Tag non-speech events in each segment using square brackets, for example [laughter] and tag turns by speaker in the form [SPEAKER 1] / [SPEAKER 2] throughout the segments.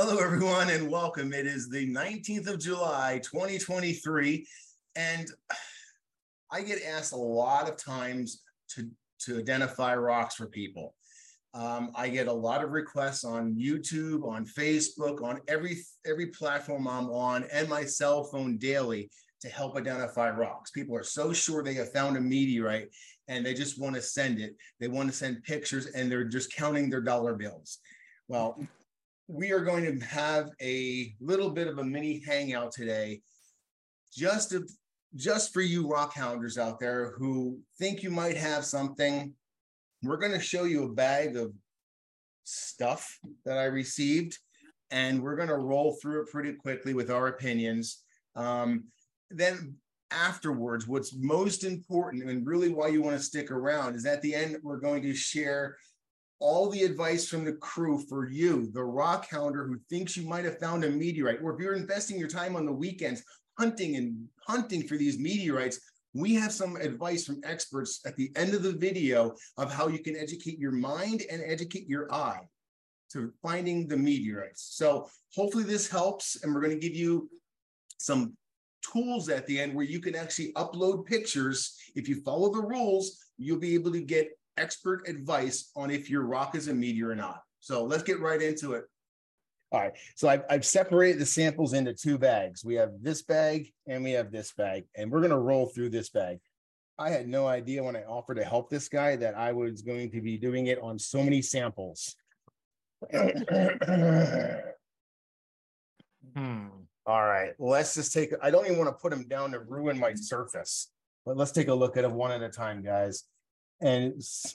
[SPEAKER 1] Hello, everyone, and welcome. It is the 19th of July, 2023. And I get asked a lot of times to, to identify rocks for people. Um, I get a lot of requests on YouTube, on Facebook, on every every platform I'm on, and my cell phone daily to help identify rocks. People are so sure they have found a meteorite and they just want to send it. They want to send pictures and they're just counting their dollar bills. Well, we are going to have a little bit of a mini hangout today. Just to, just for you rock hounders out there who think you might have something we're going to show you a bag of stuff that i received and we're going to roll through it pretty quickly with our opinions. Um, then afterwards what's most important and really why you want to stick around is at the end we're going to share all the advice from the crew for you, the rock hounder who thinks you might have found a meteorite, or if you're investing your time on the weekends hunting and hunting for these meteorites, we have some advice from experts at the end of the video of how you can educate your mind and educate your eye to finding the meteorites. So hopefully this helps, and we're going to give you some tools at the end where you can actually upload pictures. If you follow the rules, you'll be able to get expert advice on if your rock is a meteor or not. So let's get right into it. All right. So I've, I've separated the samples into two bags. We have this bag and we have this bag, and we're going to roll through this bag. I had no idea when I offered to help this guy that I was going to be doing it on so many samples. hmm. All right. Let's just take, I don't even want to put them down to ruin my surface, but let's take a look at them one at a time, guys and it's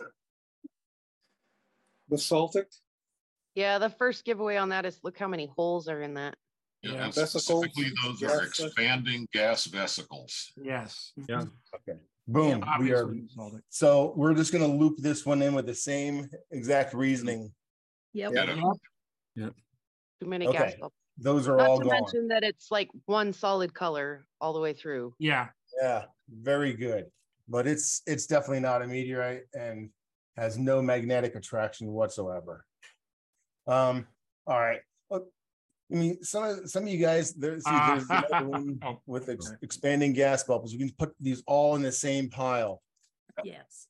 [SPEAKER 2] basaltic.
[SPEAKER 3] Yeah, the first giveaway on that is look how many holes are in that.
[SPEAKER 4] Yeah,
[SPEAKER 2] Yeah, vesicles,
[SPEAKER 4] specifically those are expanding gas vesicles.
[SPEAKER 5] Yes.
[SPEAKER 1] Yeah. Mm-hmm. okay. Boom. we are, so we're just going to loop this one in with the same exact reasoning.
[SPEAKER 6] Yep.
[SPEAKER 4] Yeah.
[SPEAKER 3] Too many
[SPEAKER 1] Okay.
[SPEAKER 3] gas bubbles.
[SPEAKER 1] Those are all
[SPEAKER 3] Not to
[SPEAKER 1] gone.
[SPEAKER 3] mention that it's like one solid color all the way through.
[SPEAKER 5] Yeah.
[SPEAKER 1] Yeah, very good. But it's it's definitely not a meteorite and has no magnetic attraction whatsoever. Um, all right. Look, I mean, some of some of you guys there's, see, there's another one [laughs] with ex- expanding gas bubbles. We can put these all in the same pile.
[SPEAKER 6] Yes.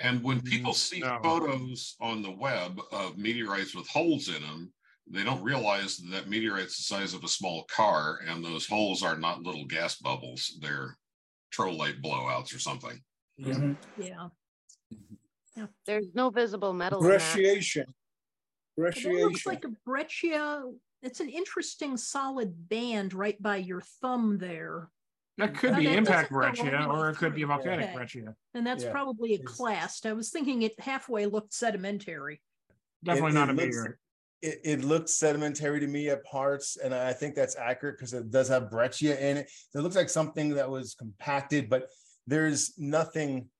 [SPEAKER 4] And when people see
[SPEAKER 5] No.
[SPEAKER 4] photos on the web of meteorites with holes in them, they don't realize that meteorite's the size of a small car, and those holes are not little gas bubbles. They're troilite blowouts or something.
[SPEAKER 2] Mhm.
[SPEAKER 6] Yeah.
[SPEAKER 3] There's no visible metal. in that.
[SPEAKER 2] Brecciation.
[SPEAKER 6] Well, That looks like a breccia. It's an interesting solid band right by your thumb there.
[SPEAKER 5] That could
[SPEAKER 6] Now,
[SPEAKER 5] be
[SPEAKER 6] that
[SPEAKER 5] impact
[SPEAKER 6] doesn't go all
[SPEAKER 5] breccia, or it could be
[SPEAKER 6] through.
[SPEAKER 5] volcanic
[SPEAKER 6] Okay.
[SPEAKER 5] breccia.
[SPEAKER 6] And that's
[SPEAKER 1] Yeah.
[SPEAKER 6] probably a clast. I was thinking it halfway looked sedimentary.
[SPEAKER 5] Definitely
[SPEAKER 1] it
[SPEAKER 5] not a
[SPEAKER 1] looks-
[SPEAKER 5] meteorite.
[SPEAKER 1] It, it looks sedimentary to me at parts, and I think that's accurate because it does have breccia in it. It looks like something that was compacted, but there's nothing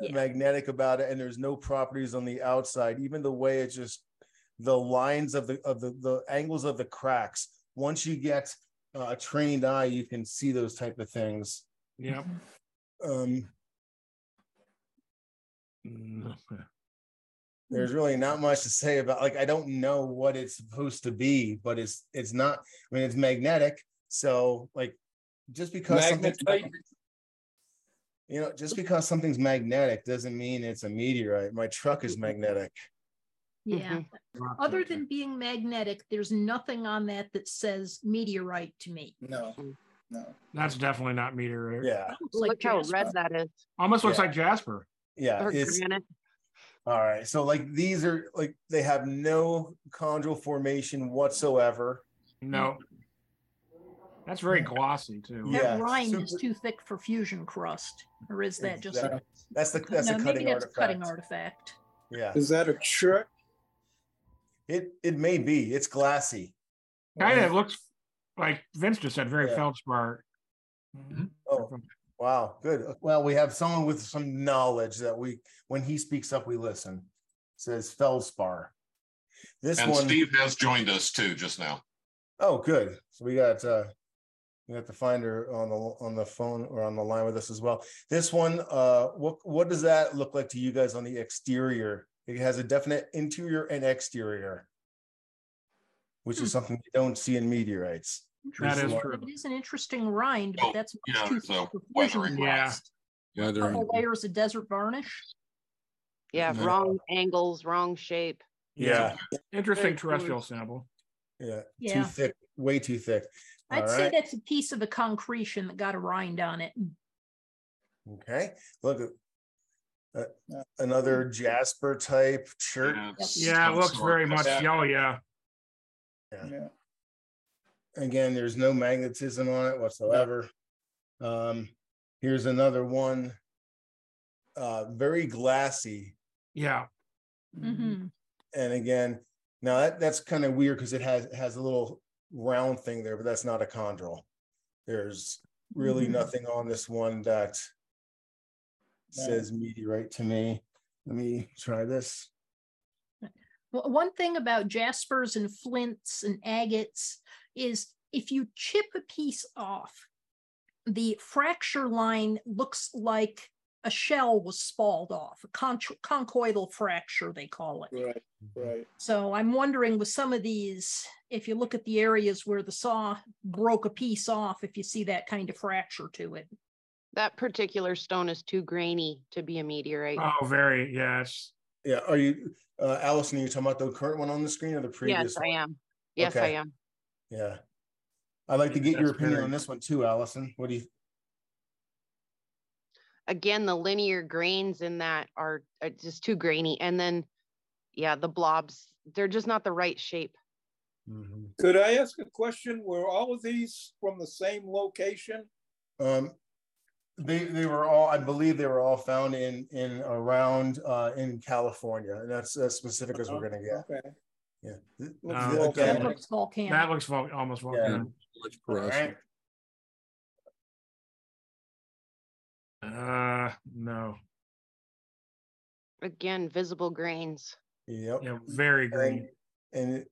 [SPEAKER 6] Yeah.
[SPEAKER 1] magnetic about it, and there's no properties on the outside. Even the way it just the lines of the of the the angles of the cracks. Once you get uh, a trained eye, you can see those type of things.
[SPEAKER 5] Yep.
[SPEAKER 1] Um,
[SPEAKER 5] Mm,
[SPEAKER 1] there's really not much to say about like I don't know what it's supposed to be, but it's it's not. I mean, it's magnetic, so like just because something's
[SPEAKER 2] Magnetite.
[SPEAKER 1] you know, just because something's magnetic doesn't mean it's a meteorite. My truck is magnetic.
[SPEAKER 6] Yeah.
[SPEAKER 3] Mhm.
[SPEAKER 6] Other than being magnetic, there's nothing on that that says meteorite to me.
[SPEAKER 2] No, no.
[SPEAKER 5] That's definitely not meteorite.
[SPEAKER 1] Yeah,
[SPEAKER 6] like
[SPEAKER 3] Look how red that is.
[SPEAKER 5] Almost looks
[SPEAKER 1] Yeah.
[SPEAKER 5] like Jasper.
[SPEAKER 1] yeah.
[SPEAKER 3] Or
[SPEAKER 1] It's
[SPEAKER 3] granite.
[SPEAKER 1] All right. So like these are like they have no chondrule formation whatsoever.
[SPEAKER 5] No. That's very glossy too.
[SPEAKER 1] Yeah.
[SPEAKER 6] That rind is too thick for fusion crust, or is that just a,
[SPEAKER 1] That's the that's
[SPEAKER 6] no?
[SPEAKER 1] a
[SPEAKER 6] Maybe
[SPEAKER 1] cutting
[SPEAKER 6] that's
[SPEAKER 1] artifact.
[SPEAKER 6] cutting artifact.
[SPEAKER 1] Yeah,
[SPEAKER 2] Is that a trick?
[SPEAKER 1] it it may be. It's glassy.
[SPEAKER 5] Kind of looks like Vince just said, very
[SPEAKER 1] Yeah.
[SPEAKER 5] feldspar. Mm-hmm.
[SPEAKER 1] Oh, wow, good. Well, we have someone with some knowledge that we, when he speaks up, we listen. Says feldspar. This
[SPEAKER 4] And
[SPEAKER 1] one,
[SPEAKER 4] Steve has joined us too just now.
[SPEAKER 1] oh, good. So we got uh we got the finder on the on the phone or on the line with us as well. This one, uh, what what does that look like to you guys on the exterior? It has a definite interior and exterior, which
[SPEAKER 6] Hmm.
[SPEAKER 1] is something you don't see in meteorites.
[SPEAKER 5] That is true.
[SPEAKER 6] It is an interesting rind, but that's much
[SPEAKER 4] yeah,
[SPEAKER 6] too
[SPEAKER 4] it's a
[SPEAKER 6] thick for fusion
[SPEAKER 4] weathering
[SPEAKER 5] Yeah.
[SPEAKER 6] rust.
[SPEAKER 2] Weathering.
[SPEAKER 6] Couple layers of desert varnish.
[SPEAKER 3] Yeah,
[SPEAKER 1] Yeah.
[SPEAKER 3] wrong angles, wrong shape.
[SPEAKER 1] Yeah,
[SPEAKER 5] Interesting
[SPEAKER 3] Very
[SPEAKER 5] terrestrial sample.
[SPEAKER 1] yeah, too thick, way too thick.
[SPEAKER 6] I'd
[SPEAKER 1] All
[SPEAKER 6] say
[SPEAKER 1] right.
[SPEAKER 6] that's a piece of a concretion that got a rind on it.
[SPEAKER 1] Okay, look at uh, another Jasper type shirt.
[SPEAKER 4] it's
[SPEAKER 5] Yeah, it looks very
[SPEAKER 4] of-
[SPEAKER 5] much.
[SPEAKER 2] Yeah.
[SPEAKER 5] Oh, yeah.
[SPEAKER 2] Yeah.
[SPEAKER 1] Again, there's no magnetism on it whatsoever. Um, here's another one. Uh, very glassy.
[SPEAKER 5] Yeah.
[SPEAKER 6] Mhm.
[SPEAKER 1] And again, now that, that's kind of weird because it has, it has a little round thing there, but that's not a chondrule. There's really
[SPEAKER 6] Mhm.
[SPEAKER 1] nothing on this one that
[SPEAKER 2] No.
[SPEAKER 1] says meteorite to me. Let me try this.
[SPEAKER 6] Well, one thing about jaspers and flints and agates is if you chip a piece off, the fracture line looks like a shell was spalled off, a con- conchoidal fracture, they call it.
[SPEAKER 2] Right, mm-hmm. right.
[SPEAKER 6] So I'm wondering with some of these, if you look at the areas where the saw broke a piece off, if you see that kind of fracture to it.
[SPEAKER 3] That particular stone is too grainy to be a meteorite.
[SPEAKER 5] Oh, very. Yeah. It's
[SPEAKER 1] Yeah, are you, uh, Allison, are you talking about the current one on the screen or the previous? One?
[SPEAKER 3] Yes, I am. Yes, I am.
[SPEAKER 1] Yeah. I'd like to get your opinion
[SPEAKER 5] very-
[SPEAKER 1] on this one too, Allison. What do you,
[SPEAKER 3] Again, the linear grains in that are, are just too grainy. And then, yeah, the blobs, they're just not the right shape.
[SPEAKER 1] Mhm.
[SPEAKER 2] Could I ask a question? Were all of these from the same location?
[SPEAKER 1] um, they, they were all, I believe they were all found in, in around, uh, in California. And that's as specific as we're gonna get.
[SPEAKER 2] Okay.
[SPEAKER 1] Yeah. Th-
[SPEAKER 2] Looks
[SPEAKER 1] th-
[SPEAKER 2] volcanic.
[SPEAKER 6] That
[SPEAKER 1] again,
[SPEAKER 6] looks volcanic.
[SPEAKER 5] that looks vol- almost volcanic.
[SPEAKER 2] Much
[SPEAKER 1] all right.
[SPEAKER 5] Uh, no.
[SPEAKER 3] Again, visible grains.
[SPEAKER 1] Yep.
[SPEAKER 5] Yeah, very
[SPEAKER 1] And,
[SPEAKER 5] green.
[SPEAKER 1] and it,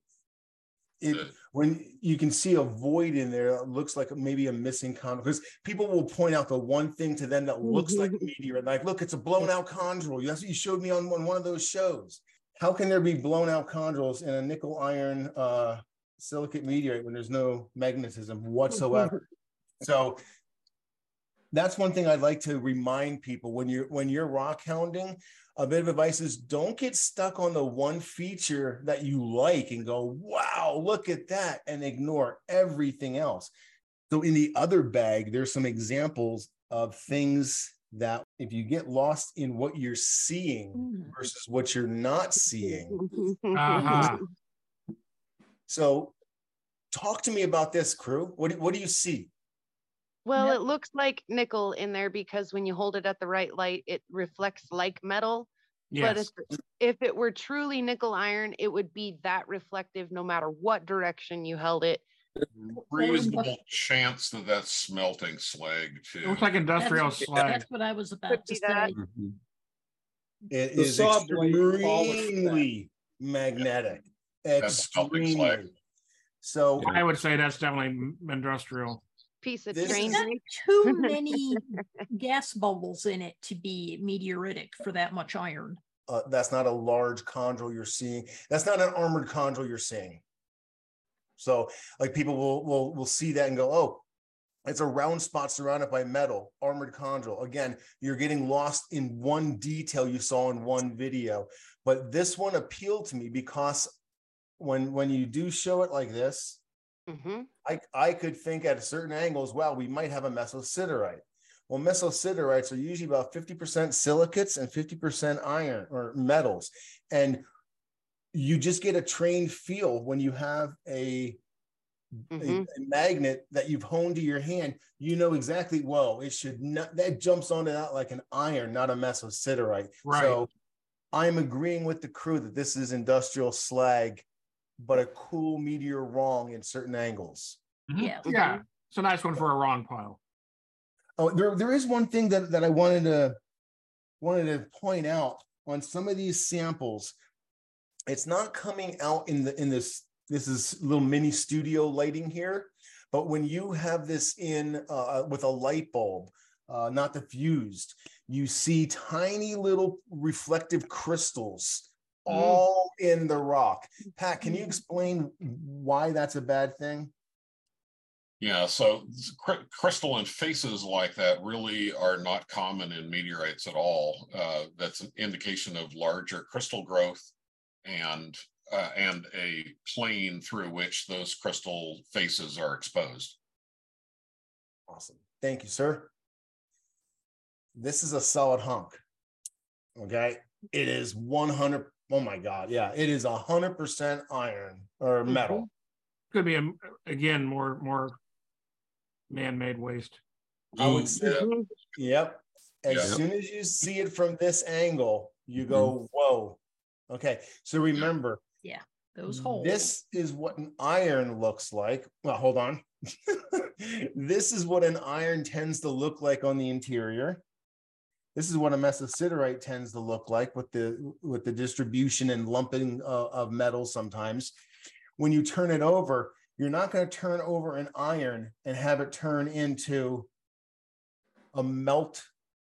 [SPEAKER 1] it,
[SPEAKER 4] Good.
[SPEAKER 1] when you can see a void in there, it looks like maybe a missing chondrule, because people will point out the one thing to them that looks like a meteor, like, look, it's a blown out chondrule. That's what you showed me on, on one of those shows. How can there be blown out chondrules in a nickel iron uh silicate meteorite when there's no magnetism whatsoever? [laughs] So that's one thing I'd like to remind people when you're when you're rock hounding. A bit of advice is don't get stuck on the one feature that you like and go, wow, look at that, and ignore everything else. So in the other bag, there's some examples of things that if you get lost in what you're seeing
[SPEAKER 6] Mm.
[SPEAKER 1] versus what you're not seeing.
[SPEAKER 5] Uh-huh.
[SPEAKER 1] So talk to me about this crew. What do, what do you see?
[SPEAKER 3] Well,
[SPEAKER 6] Yep.
[SPEAKER 3] it looks like nickel in there because when you hold it at the right light, it reflects like metal. But
[SPEAKER 5] Yes.
[SPEAKER 3] if, if it were truly nickel iron, it would be that reflective no matter what direction you held it.
[SPEAKER 4] Reasonable chance that that's smelting slag too.
[SPEAKER 5] It looks like industrial
[SPEAKER 6] That's-
[SPEAKER 5] slag.
[SPEAKER 6] That's what I was about to
[SPEAKER 3] be that.
[SPEAKER 6] say.
[SPEAKER 1] It
[SPEAKER 2] The
[SPEAKER 1] is
[SPEAKER 2] saw blade polished
[SPEAKER 1] extremely magnetic.
[SPEAKER 4] That's slag.
[SPEAKER 1] Extremely. So
[SPEAKER 5] I would say that's definitely industrial.
[SPEAKER 3] Piece of
[SPEAKER 1] This
[SPEAKER 3] train
[SPEAKER 1] is-
[SPEAKER 6] Not
[SPEAKER 3] grate.
[SPEAKER 6] too [laughs] many gas bubbles in it to be meteoritic for that much iron.
[SPEAKER 1] uh, that's not a large chondrule you're seeing. That's not an armored chondrule you're seeing. So like people will will will see that and go, oh, it's a round spot surrounded by metal, armored chondrule. Again, you're getting lost in one detail you saw in one video. But this one appealed to me because when when you do show it like this,
[SPEAKER 3] Mhm.
[SPEAKER 1] I, I could think at a certain angles, well, we might have a mesosiderite. Well, mesosiderites are usually about 50% silicates and 50% iron or metals. And you just get a trained feel when you have a, a-
[SPEAKER 3] Mhm.
[SPEAKER 1] a magnet that you've honed to your hand, you know exactly, whoa, it should not, that jumps onto that like an iron, not a mesosiderite.
[SPEAKER 5] Right.
[SPEAKER 1] So I'm agreeing with the crew that this is industrial slag, but a cool meteor wrong in certain angles.
[SPEAKER 5] Mhm.
[SPEAKER 6] Yeah.
[SPEAKER 5] Yeah. It's a nice one for a wrong pile.
[SPEAKER 1] Oh, there, there is one thing that, that I wanted to wanted to point out on some of these samples. It's not coming out in the in this this is little mini studio lighting here, but when you have this in uh, with a light bulb, uh, not diffused, you see tiny little reflective crystals all in the rock. Pat, can you explain why that's a bad thing?
[SPEAKER 4] Yeah, so crystalline faces like that really are not common in meteorites at all. Uh, that's an indication of larger crystal growth and uh, and a plane through which those crystal faces are exposed.
[SPEAKER 1] Awesome. Thank you, sir. This is a solid hunk. Okay. It is 100. Oh my God. Yeah. It is 100% iron or metal.
[SPEAKER 5] Could be, um, again, more, more man-made waste.
[SPEAKER 1] I would say-
[SPEAKER 4] yeah,
[SPEAKER 3] Mhm.
[SPEAKER 1] Yep. As
[SPEAKER 4] Yeah.
[SPEAKER 1] soon as you see it from this angle, you go, whoa. Okay. So remember, yeah,
[SPEAKER 6] Those holes.
[SPEAKER 1] This is what an iron looks like. Well, hold on. [laughs] this is what an iron tends to look like on the interior. This is what a mesosiderite tends to look like with the with the distribution and lumping uh, of metals sometimes. When you turn it over, you're not going to turn over an iron and have it turn into a melt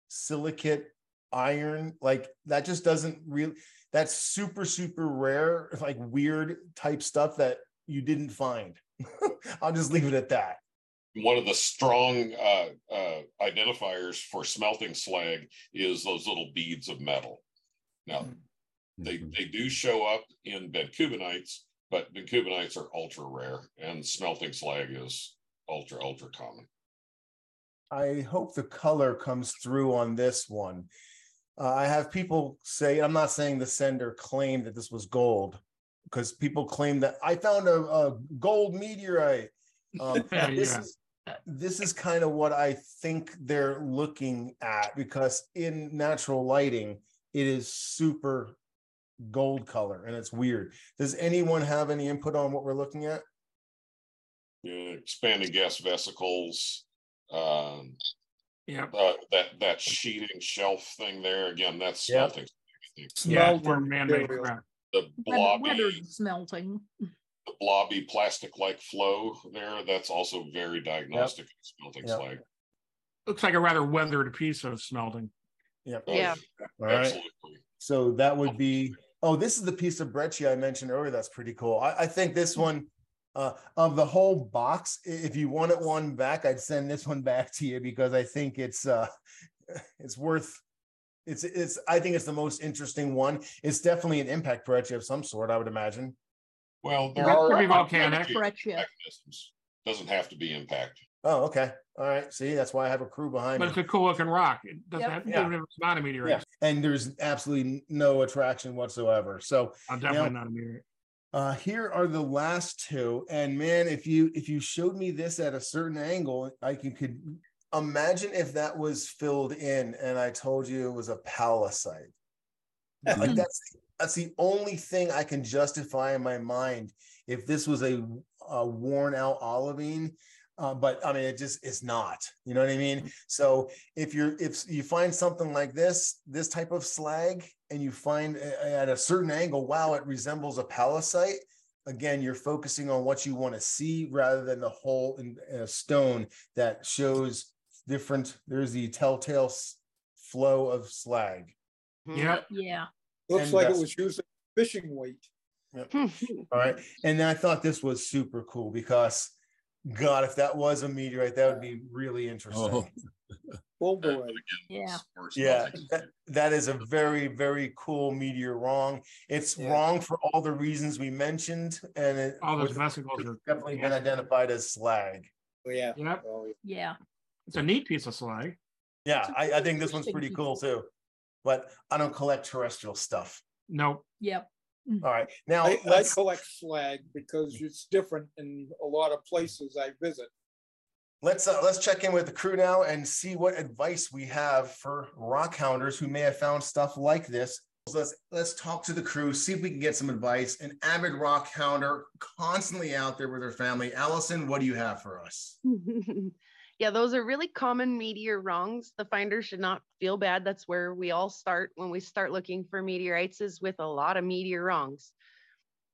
[SPEAKER 1] silicate iron. Like that just doesn't really that's super super rare like weird type stuff that you didn't find. [laughs] I'll just leave it at that
[SPEAKER 4] one of the strong uh, uh, identifiers for smelting slag is those little beads of metal. Now, they they do show up in bencubbinites, but bencubbinites are ultra rare, and smelting slag is ultra ultra common.
[SPEAKER 1] i hope the color comes through on this one uh, i have people say i'm not saying the sender claimed that this was gold because people claim that i found a, a gold meteorite um, [laughs]
[SPEAKER 5] Yeah,
[SPEAKER 1] this
[SPEAKER 5] yeah.
[SPEAKER 1] is this is kind of what I think they're looking at because in natural lighting, it is super gold color and it's weird. Does anyone have any input on what we're looking at?
[SPEAKER 4] Yeah, expanding gas vesicles, um,
[SPEAKER 5] Yep.
[SPEAKER 4] uh, that that sheeting shelf thing there again. That's
[SPEAKER 1] Yep.
[SPEAKER 4] smelting.
[SPEAKER 5] Yeah,
[SPEAKER 2] Smelting
[SPEAKER 5] man-made crap.
[SPEAKER 4] The
[SPEAKER 6] Weathered-
[SPEAKER 4] blobby,
[SPEAKER 6] weathered smelting.
[SPEAKER 4] The blobby plastic-like flow there. That's also very diagnostic of smelting
[SPEAKER 1] Yep.
[SPEAKER 4] slag.
[SPEAKER 5] Looks like a rather weathered piece of smelting.
[SPEAKER 1] Yep.
[SPEAKER 4] Oh,
[SPEAKER 3] Yeah.
[SPEAKER 1] All right.
[SPEAKER 4] Absolutely.
[SPEAKER 1] So that would be, oh, this is the piece of breccia I mentioned earlier. That's pretty cool. I, I think this one, uh, of the whole box, if you wanted one back, I'd send this one back to you because I think it's, uh, [laughs] it's worth, it's, it's, I think it's the most interesting one. It's definitely an impact breccia of some sort, I would imagine.
[SPEAKER 4] Well, there
[SPEAKER 5] Could
[SPEAKER 4] are
[SPEAKER 5] be volcanic.
[SPEAKER 6] Breccia.
[SPEAKER 4] mechanisms. Doesn't have to be impact.
[SPEAKER 1] Oh, okay. All right. See, that's why I have a crew behind
[SPEAKER 5] But
[SPEAKER 1] me.
[SPEAKER 5] it's a cool looking rock. It doesn't
[SPEAKER 6] Yep.
[SPEAKER 5] have,
[SPEAKER 1] Yeah.
[SPEAKER 5] even if it's not a meteorite.
[SPEAKER 1] Yeah. And there's absolutely no attraction whatsoever. So
[SPEAKER 5] I'm definitely not a meteorite.
[SPEAKER 1] Uh, here are the last two, and man, if you if you showed me this at a certain angle, I can could imagine if that was filled in, and I told you it was a pallasite. Like [laughs] that's that's the only thing I can justify in my mind if this was a, a worn out olivine. Uh, but I mean, it just it's not. You know what I mean? So if you're if you find something like this, this type of slag, and you find at a certain angle, wow, it resembles a pallasite. Again, you're focusing on what you want to see rather than the whole in stone that shows different. There's the telltale flow of slag.
[SPEAKER 3] Mhm.
[SPEAKER 5] Yep.
[SPEAKER 6] Yeah.
[SPEAKER 2] Looks
[SPEAKER 1] And
[SPEAKER 2] like it
[SPEAKER 1] that's-
[SPEAKER 2] was using fishing weight.
[SPEAKER 1] All right. And I thought this was super cool because, God, if that was a meteorite, that would be really interesting.
[SPEAKER 7] Oh. [laughs]
[SPEAKER 2] Fulbright.
[SPEAKER 6] Yeah.
[SPEAKER 1] Yeah, that, that is a very, very cool meteor wrong. It's
[SPEAKER 2] Yeah.
[SPEAKER 1] wrong for all the reasons we mentioned, and it
[SPEAKER 5] All those
[SPEAKER 1] was
[SPEAKER 5] vesicles are,
[SPEAKER 1] definitely been identified as slag.
[SPEAKER 2] Oh, yeah.
[SPEAKER 5] yep.
[SPEAKER 2] Oh, yeah.
[SPEAKER 6] Yeah.
[SPEAKER 5] It's a neat piece of slag.
[SPEAKER 1] Yeah,
[SPEAKER 6] I, a
[SPEAKER 1] I, I
[SPEAKER 6] really
[SPEAKER 1] think this one's pretty cool too. But I don't collect terrestrial stuff.
[SPEAKER 5] Nope.
[SPEAKER 6] Yep.
[SPEAKER 1] All right, now
[SPEAKER 2] I, I collect slag because it's different in a lot of places I visit.
[SPEAKER 1] let's, uh, let's check in with the crew now and see what advice we have for rock hounders who may have found stuff like this. Let's, let's talk to the crew, see if we can get some advice. An avid rock hounder, constantly out there with her family. Allison, what do you have for us? [laughs]
[SPEAKER 3] yeah, those are really common meteor wrongs. The finder should not feel bad. That's where we all start when we start looking for meteorites is with a lot of meteor wrongs.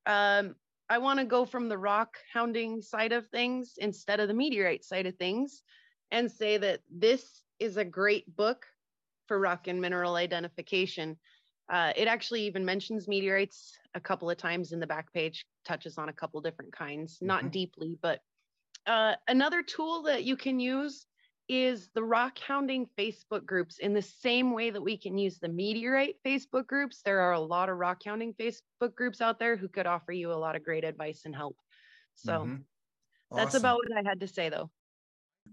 [SPEAKER 3] Um, I want to go from the rock hounding side of things instead of the meteorite side of things and say that this is a great book for rock and mineral identification. Uh, it actually even mentions meteorites a couple of times in the back page, touches on a couple different kinds, not
[SPEAKER 1] Mhm.
[SPEAKER 3] deeply, but uh, another tool that you can use is the rock hounding Facebook groups in the same way that we can use the meteorite Facebook groups. There are a lot of rock hounding Facebook groups out there who could offer you a lot of great advice and help. So
[SPEAKER 1] Mhm.
[SPEAKER 3] that's about what I had to say though.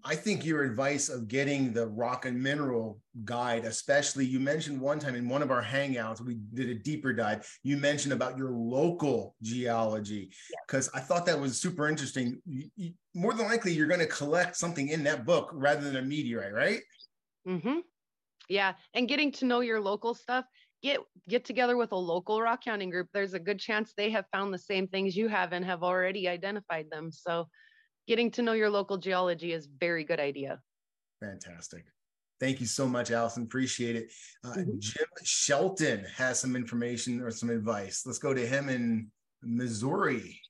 [SPEAKER 1] I think your advice of getting the rock and mineral guide, especially you mentioned one time in one of our hangouts, we did a deeper dive. You mentioned about your local geology because I thought that was super interesting. You- you- more than likely, you're going to collect something in that book rather than a meteorite, right?
[SPEAKER 3] hmm Yeah, and getting to know your local stuff. Get get together with a local rock hounding group. There's a good chance they have found the same things you have and have already identified them. So, getting to know your local geology is very good idea.
[SPEAKER 1] Fantastic. Thank you so much, Allison. Appreciate it. Uh,
[SPEAKER 3] Mhm.
[SPEAKER 1] Jim Shelton has some information or some advice. Let's go to him in Missouri.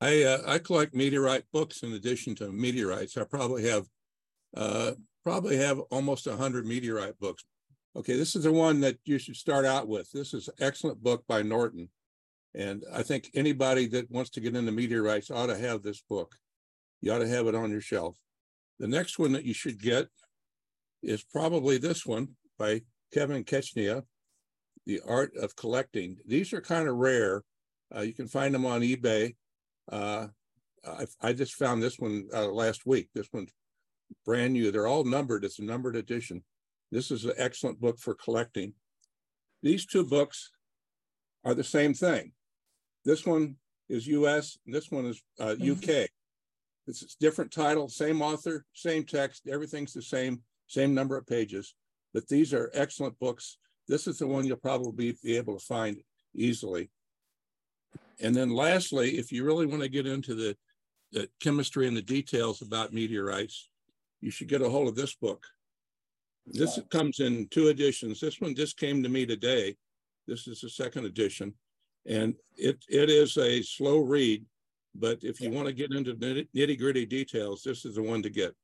[SPEAKER 7] I uh, I collect meteorite books in addition to meteorites. I probably have uh, probably have almost a hundred meteorite books. Okay, this is the one that you should start out with. This is an excellent book by Norton, and I think anybody that wants to get into meteorites ought to have this book. You ought to have it on your shelf. The next one that you should get is probably this one by Kevin Kichinka, The Art of Collecting. These are kind of rare. Uh, you can find them on eBay. Uh, I, I just found this one uh, last week. This one's brand new. They're all numbered. It's a numbered edition. This is an excellent book for collecting. These two books are the same thing. This one is US, this one is uh, UK. It's a different title, same author, same text, everything's the same, same number of pages. But these are excellent books. This is the one you'll probably be able to find easily. And then lastly, if you really want to get into the, the chemistry and the details about meteorites, you should get a hold of this book. This comes in two editions. This one just came to me today. This is the second edition. And it, it is a slow read, but if you want to get into nitty gritty details, this is the one to get.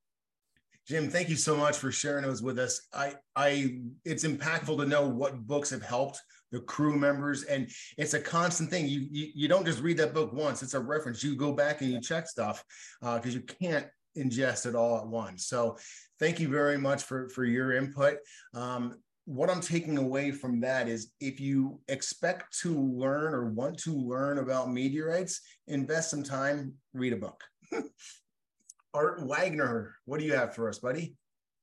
[SPEAKER 1] Jim, thank you so much for sharing those with us. I, I, it's impactful to know what books have helped the crew members, and it's a constant thing. You, you, you don't just read that book once; it's a reference. You go back and you check stuff because uh, you can't ingest it all at once. So, thank you very much for for your input. Um, what I'm taking away from that is if you expect to learn or want to learn about meteorites, invest some time, read a book. [laughs] Art Wagner, what do you have for us, buddy?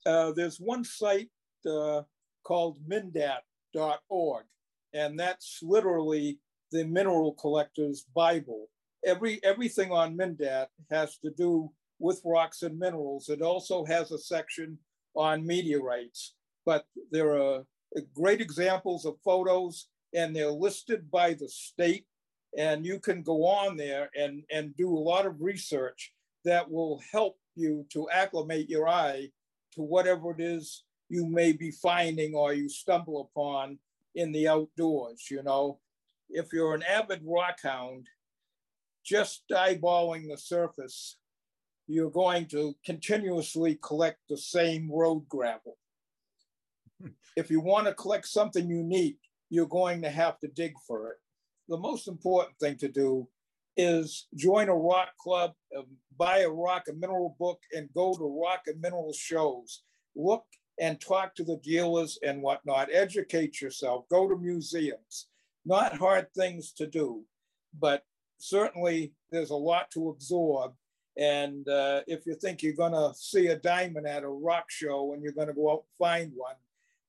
[SPEAKER 2] Uh, there's one site uh, called mindat.org, and that's literally the mineral collector's Bible. Every everything on Mindat has to do with rocks and minerals. It also has a section on meteorites, but there are uh, great examples of photos, and they're listed by the state. And you can go on there and, and do a lot of research that will help you to acclimate your eye to whatever it is you may be finding or you stumble upon in the outdoors. You know, if you're an avid rock hound, just eyeballing the surface, you're going to continuously collect the same road gravel. If you want to collect something unique, you're going to have to dig for it. The most important thing to do is join a rock club, uh, buy a rock and mineral book, and go to rock and mineral shows. Look and talk to the dealers and whatnot. Educate yourself. Go to museums. Not hard things to do, but certainly there's a lot to absorb. And uh, if you think you're going to see a diamond at a rock show and you're going to go out and find one,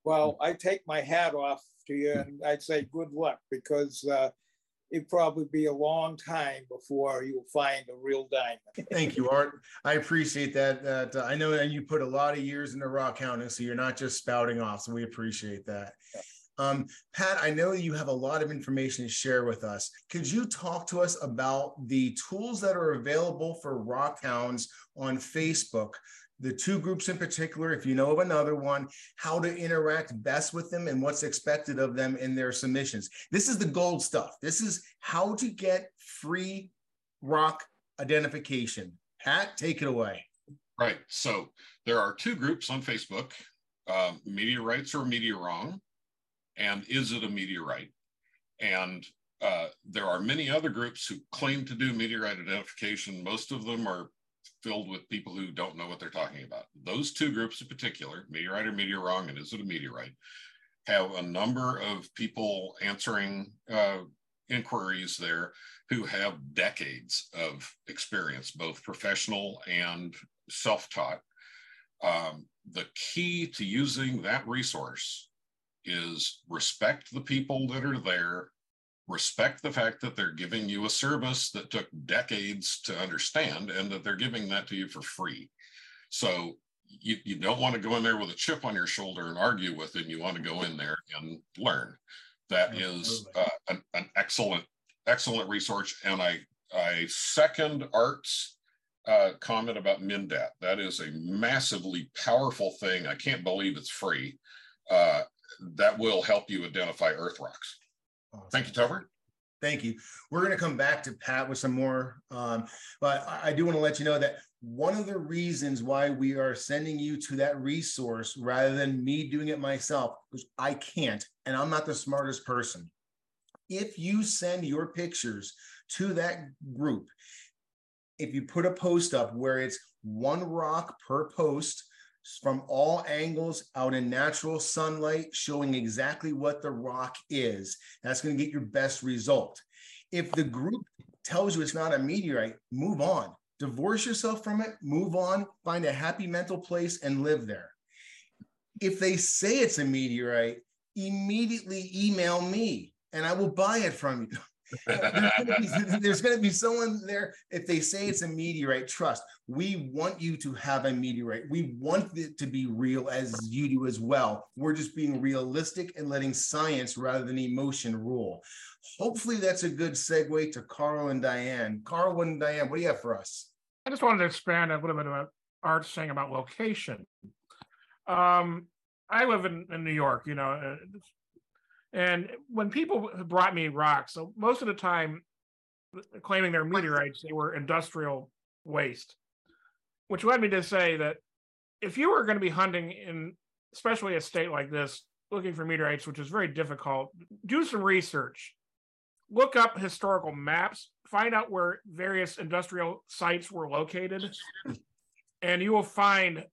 [SPEAKER 2] well, I take my hat off to you and I'd say good luck because uh, it'd probably be a long time before you'll find a real diamond.
[SPEAKER 1] Thank you, Art. I appreciate that. That uh, I know that you put a lot of years into rock hounding, so you're not just spouting off. So we appreciate that. Um, Pat, I know you have a lot of information to share with us. Could you talk to us about the tools that are available for rock hounds on Facebook? The two groups in particular, if you know of another one, how to interact best with them and what's expected of them in their submissions. This is the gold stuff. This is how to get free rock identification. Pat, take it away.
[SPEAKER 4] Right. So there are two groups on Facebook um, Meteorites or Meteor Wrong and is it a meteorite? And uh, there are many other groups who claim to do meteorite identification. Most of them are filled with people who don't know what they're talking about. Those two groups in particular, meteorite or meteor wrong, and is it a meteorite, have a number of people answering uh, inquiries there who have decades of experience, both professional and self taught. Um, the key to using that resource is respect the people that are there, respect the fact that they're giving you a service that took decades to understand and that they're giving that to you for free. So you, you don't want to go in there with a chip on your shoulder and argue with them. You want to go in there and learn. That is uh, an, an excellent, excellent resource. And I, I second Art's uh, comment about Mindat. That is a massively powerful thing. I can't believe it's free. Uh, that will help you identify earth rocks. Awesome. Thank you, Topher.
[SPEAKER 1] Thank you. We're going to come back to Pat with some more, um, but I, I do want to let you know that one of the reasons why we are sending you to that resource rather than me doing it myself, because I can't, and I'm not the smartest person. If you send your pictures to that group, if you put a post up where it's one rock per post from all angles out in natural sunlight, showing exactly what the rock is, that's going to get your best result. If the group tells you it's not a meteorite, move on divorce yourself from it, move on, find a happy mental place and live there. If they say it's a meteorite, immediately email me and I will buy it from you. [laughs] [laughs] there's going to be someone there. If they say it's a meteorite, trust. We want you to have a meteorite. We want it to be real as you do as well. We're just being realistic and letting science rather than emotion rule. Hopefully, that's a good segue to Carl and Diane. Carl and Diane, what do you have for us?
[SPEAKER 5] I just wanted to expand a little bit about Art saying about location. Um, I live in, in New York, you know, uh, and when people brought me rocks, so most of the time, claiming they're meteorites, they were industrial waste, which led me to say that if you were going to be hunting in, especially a state like this, looking for meteorites, which is very difficult, do some research look up historical maps, find out where various industrial sites were located, and you will find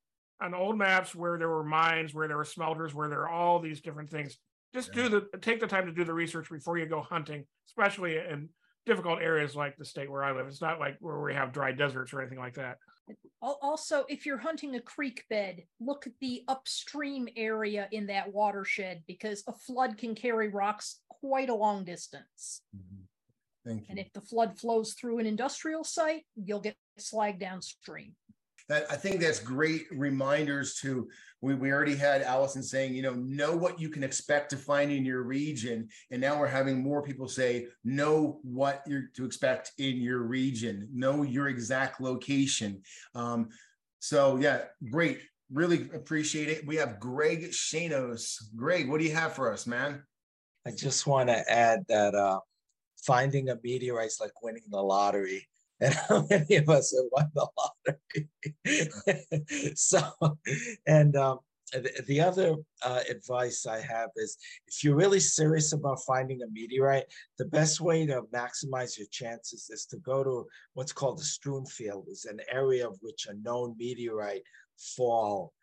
[SPEAKER 5] on old maps where there were mines, where there were smelters, where there are all these different things. Just yeah. do the take the time to do the research before you go hunting, especially in difficult areas like the state where I live. It's not like where we have dry deserts or anything like that.
[SPEAKER 6] Also, if you're hunting a creek bed, look at the upstream area in that watershed because a flood can carry rocks quite a long distance.
[SPEAKER 1] Mm-hmm. Thank you.
[SPEAKER 6] And if the flood flows through an industrial site, you'll get slag downstream.
[SPEAKER 1] That, I think that's great reminders to we, we already had Allison saying, you know, know what you can expect to find in your region. And now we're having more people say, know what you're to expect in your region, know your exact location. Um, so yeah, great. Really appreciate it. We have Greg Shanos. Greg, what do you have for us, man?
[SPEAKER 8] I just want to add that uh, finding a meteorite is like winning the lottery. And [laughs] how many of us have won the lottery? [laughs] so, and um, the, the other uh, advice I have is if you're really serious about finding a meteorite, the best way to maximize your chances is to go to what's called a strewn field, is an area of which a known meteorite fall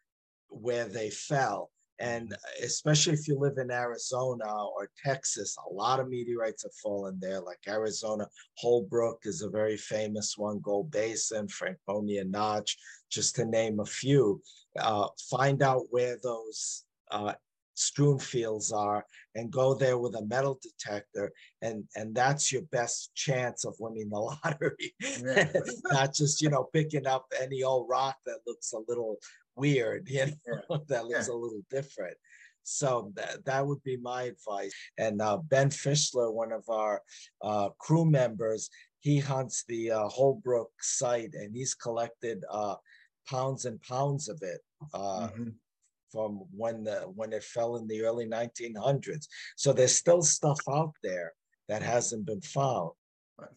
[SPEAKER 8] where they fell. And especially if you live in Arizona or Texas, a lot of meteorites have fallen there, like Arizona. Holbrook is a very famous one, Gold Basin, Franconia Notch, just to name a few. Uh, find out where those uh, strewn fields are and go there with a metal detector and and that's your best chance of winning the [laughs] lottery yeah. not just you know picking up any old rock that looks a little weird, [laughs] you know, [laughs] that looks yeah. a little different. So that, that would be my advice. And uh, Ben Fischler, one of our uh, crew members, he hunts the uh, Holbrook site and he's collected uh, pounds and pounds of it. Uh, mm-hmm. From when the when it fell in the early 1900s, so there's still stuff out there that hasn't been found.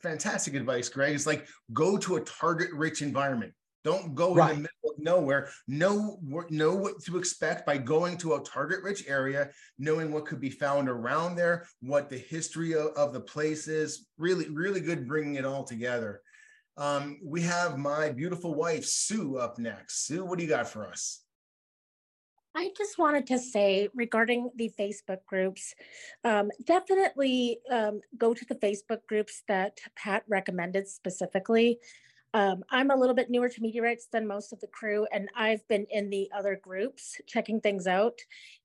[SPEAKER 1] Fantastic advice, Greg. It's like go to a target-rich environment Don't go
[SPEAKER 8] Right.
[SPEAKER 1] in the middle of nowhere. Know what know what to expect by going to a target-rich area, knowing what could be found around there, what the history of, of the place is. Really, really good bringing it all together. Um, we have my beautiful wife Sue up next. Sue, what do you got for us?
[SPEAKER 9] I just wanted to say regarding the Facebook groups, um, definitely um, go to the Facebook groups that Pat recommended specifically. Um, I'm a little bit newer to meteorites than most of the crew, and I've been in the other groups checking things out.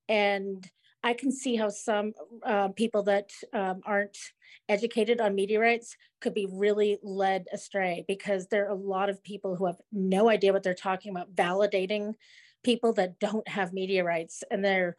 [SPEAKER 9] And I can see how some uh, people that um, aren't educated on meteorites could be really led astray because there are a lot of people who have no idea what they're talking about, validating people that don't have meteorites and they're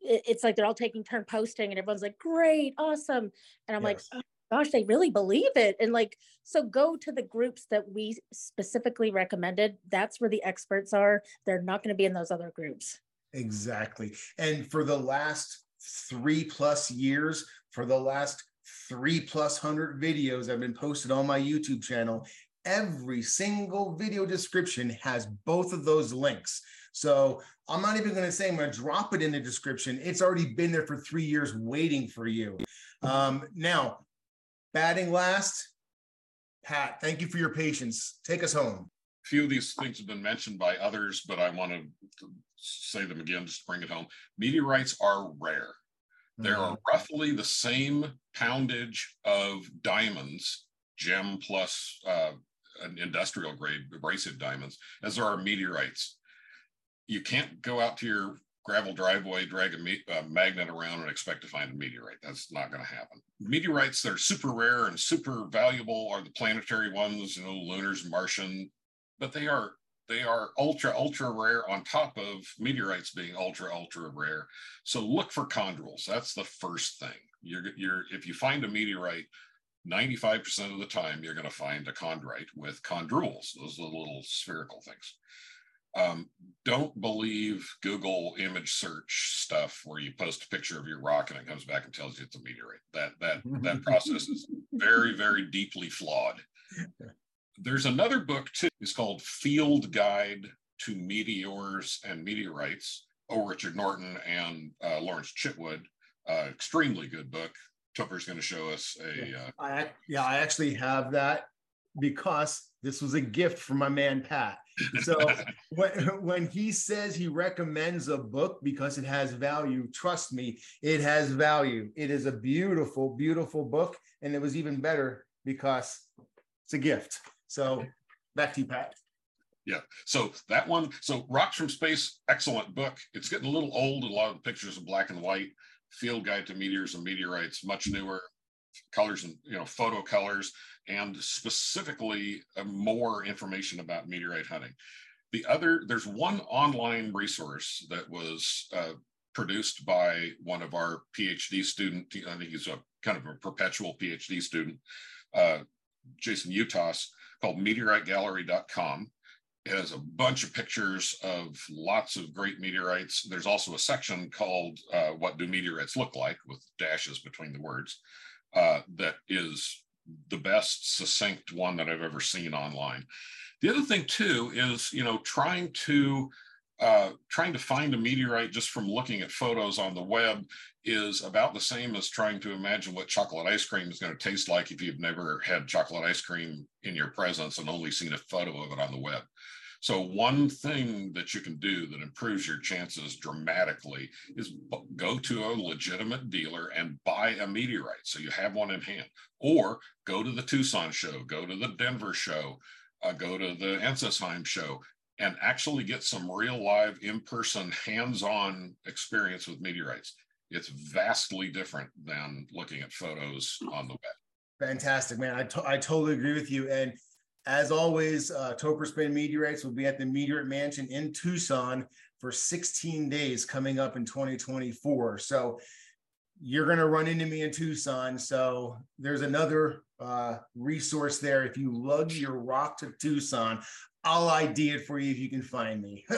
[SPEAKER 9] it's like they're all taking turn posting and everyone's like great awesome and i'm
[SPEAKER 1] Yes.
[SPEAKER 9] like oh, gosh they really believe it and like so go to the groups that we specifically recommended that's where the experts are they're not going to be in those other groups
[SPEAKER 1] Exactly. And for the last three plus years, for the last three plus hundred videos I've been posted on my YouTube channel, every single video description has both of those links. So I'm not even going to say I'm going to drop it in the description. It's already been there for three years waiting for you. Um, now, batting last, Pat, thank you for your patience. Take us home.
[SPEAKER 4] A few of these things have been mentioned by others, but I want to say them again just to bring it home. Meteorites are rare. There are roughly the same poundage of diamonds, gem plus uh, an industrial grade abrasive diamonds, as there are meteorites. You can't go out to your gravel driveway, drag a me- uh, magnet around, and expect to find a meteorite. That's not going to happen. Meteorites that are super rare and super valuable are the planetary ones, you know, lunars, Martian, but they are they are ultra ultra rare on top of meteorites being ultra ultra rare. So look for chondrules. That's the first thing. You're you're if you find a meteorite 95% of the time you're going to find a chondrite with chondrules. Those little spherical things um, don't believe google image search stuff where you post a picture of your rock and it comes back and tells you it's a meteorite that that that [laughs] process is very very deeply flawed there's another book too. It's called Field Guide to Meteors and Meteorites. Oh, Richard Norton and uh, Lawrence Chitwood. Uh, extremely good book. Topher's going to show us a. Uh,
[SPEAKER 1] I yeah, I actually have that because this was a gift from my man Pat. So [laughs] when when he says he recommends a book because it has value, trust me, it has value. It is a beautiful, beautiful book, and it was even better because it's a gift. So back to you, Pat.
[SPEAKER 4] yeah. So that one. So Rocks from Space, excellent book. It's getting a little old. A lot of the pictures are black and white. Field Guide to Meteors and Meteorites, much newer colors and you know photo colors and specifically uh, more information about meteorite hunting. The other there's one online resource that was uh, produced by one of our phd student i think he's a kind of a perpetual phd student uh, jason utas called meteoritegallery.com it has a bunch of pictures of lots of great meteorites. There's also a section called uh, What Do Meteorites Look Like with dashes between the words uh, that is the best succinct one that I've ever seen online. The other thing too is, you know, trying to uh, trying to find a meteorite just from looking at photos on the web is about the same as trying to imagine what chocolate ice cream is going to taste like if you've never had chocolate ice cream in your presence and only seen a photo of it on the web. So one thing that you can do that improves your chances dramatically is go to a legitimate dealer and buy a meteorite so you have one in hand, or go to the Tucson show, go to the Denver show, uh, go to the Ensisheim show, and actually get some real live in-person hands-on experience with meteorites. It's vastly different than looking at photos on the web.
[SPEAKER 1] Fantastic, man. I, to- I totally agree with you. And as always, uh, Topherspin Meteorites will be at the Meteorite Mansion in Tucson for 16 days coming up in 2024. So you're going to run into me in Tucson. So there's another uh, resource there. If you lug your rock to Tucson, I'll ID it for you if you can find me. [laughs]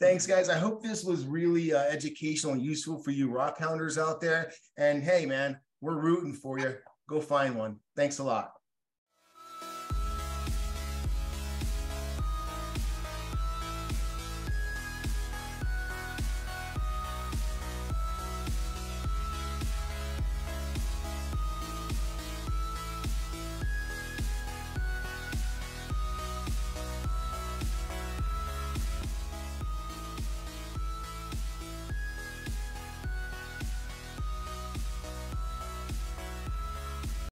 [SPEAKER 1] Thanks, guys. I hope this was really uh, educational and useful for you rock hounders out there. And hey, man, we're rooting for you. Go find one. Thanks a lot.